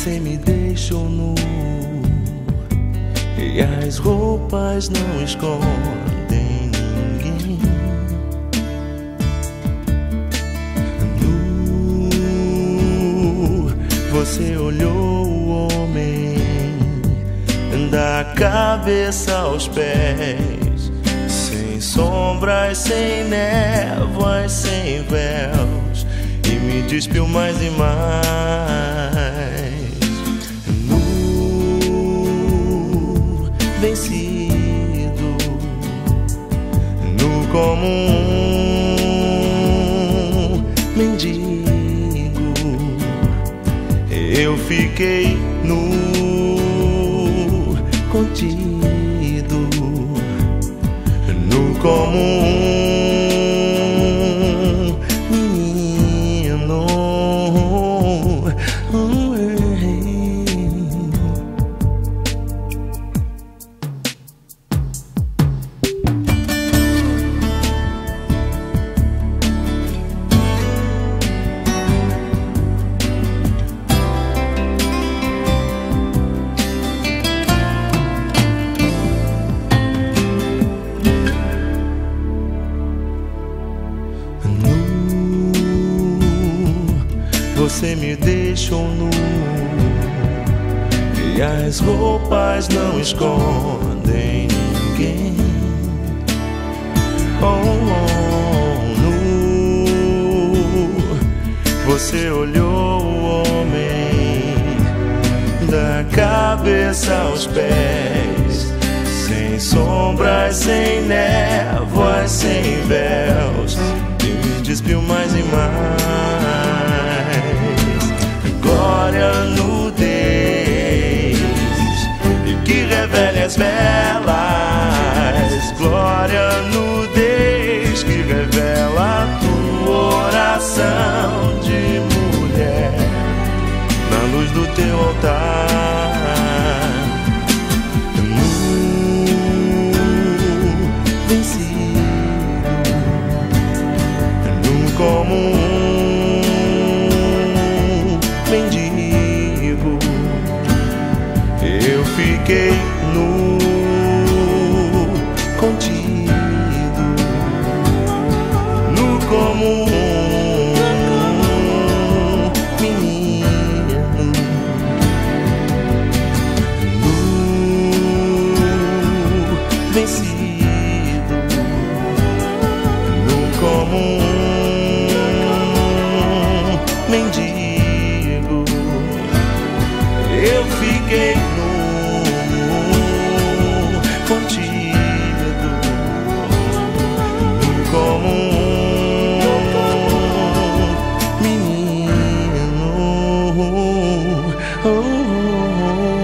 você me deixou nu. E as roupas não escondem ninguém. Nu, você olhou o homem Da cabeça aos pés. Sem sombras, sem névoas, sem véus. E me despiu mais e mais. Como um mendigo. Eu fiquei nu, contido no como um você me deixou nu. E as roupas não escondem ninguém. Oh, oh, nu, você olhou o homem da cabeça aos pés, sem sombras, sem névoas, sem véus, e me despiu mais e mais e que contido, nu como um menino. Nu, vencido, nu como um mendigo. Eu fiquei Oh.